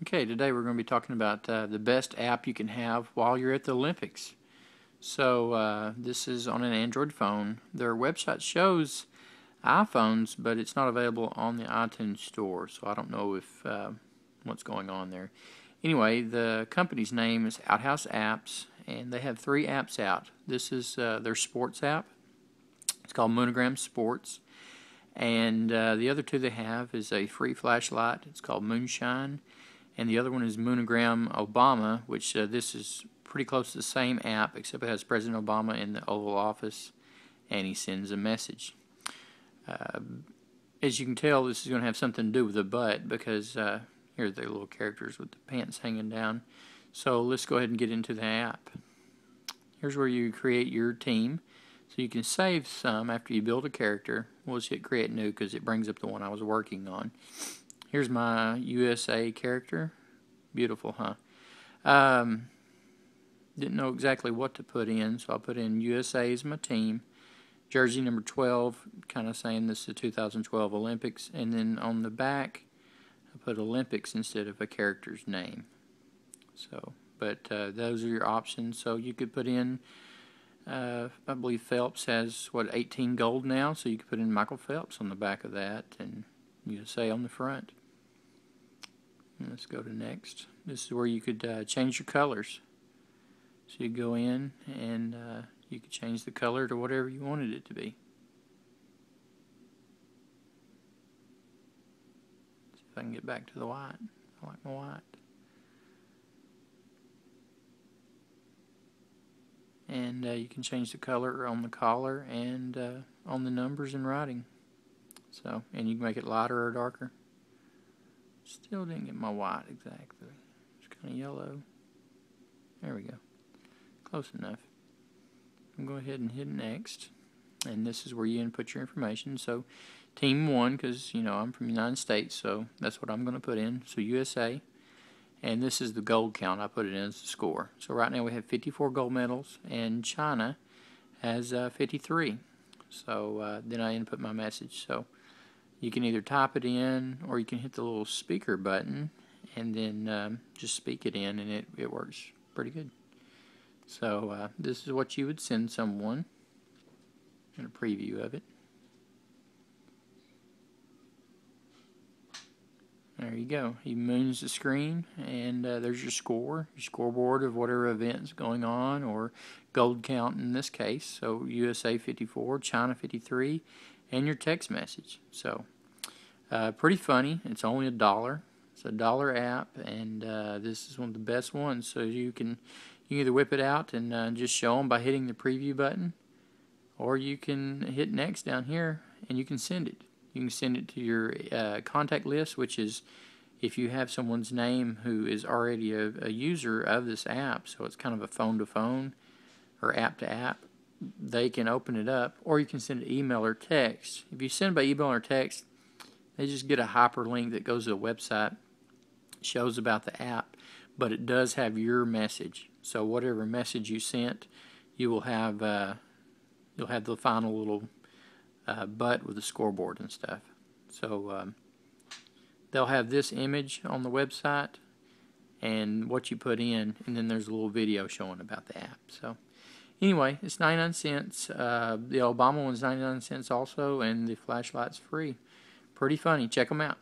Okay, today we're going to be talking about uh, the best app you can have while you're at the Olympics. So, uh, this is on an Android phone. Their website shows iPhones, but it's not available on the iTunes Store, so I don't know if uh, what's going on there. Anyway, the company's name is Outhouse Apps, and they have three apps out. This is uh, their sports app. It's called Monogram Sports. And uh, the other two they have is a free flashlight. It's called Moonshine and the other one is Monogram Obama, which uh, this is pretty close to the same app, except it has President Obama in the Oval Office, and he sends a message. Uh, as you can tell, this is going to have something to do with the butt because uh, here are the little characters with the pants hanging down. So let's go ahead and get into the app. Here's where you create your team. So you can save some after you build a character. We'll just hit create new because it brings up the one I was working on. Here's my USA character. Beautiful, huh? Um, didn't know exactly what to put in, so I put in USA as my team. Jersey number 12, kind of saying this is the 2012 Olympics. And then on the back, I put Olympics instead of a character's name. So, but uh, those are your options. So you could put in, uh, I believe Phelps has, what, 18 gold now? So you could put in Michael Phelps on the back of that and USA on the front. Let's go to next. This is where you could uh, change your colors. So you go in and uh, you could change the color to whatever you wanted it to be. See if I can get back to the white. I like my white. And uh, you can change the color on the collar and uh, on the numbers and writing. So, and you can make it lighter or darker. Still didn't get my white exactly. It's kind of yellow. There we go. Close enough. I'm going ahead and hit next. And this is where you input your information. So team one, because, you know, I'm from the United States, so that's what I'm going to put in. So USA. And this is the gold count. I put it in as the score. So right now we have 54 gold medals, and China has uh, 53. So uh, then I input my message. So you can either type it in or you can hit the little speaker button and then um, just speak it in and it, it works pretty good. So uh, this is what you would send someone in a preview of it. There you go. He moons the screen, and uh, there's your score, your scoreboard of whatever event's going on, or gold count in this case. So USA 54, China 53, and your text message. So, uh, pretty funny. It's only a dollar. It's a dollar app, and uh, this is one of the best ones. So you can you can either whip it out and uh, just show them by hitting the preview button, or you can hit next down here and you can send it. You can send it to your uh, contact list, which is if you have someone's name who is already a, a user of this app. So it's kind of a phone to phone or app to app they can open it up, or you can send an email or text. If you send by email or text, they just get a hyperlink that goes to the website, shows about the app, but it does have your message. So whatever message you sent, you will have uh, you'll have the final little uh, butt with the scoreboard and stuff. So um, they'll have this image on the website and what you put in, and then there's a little video showing about the app. So. Anyway, it's 99 cents. Uh, the Obama one's 99 cents also, and the flashlight's free. Pretty funny. Check them out.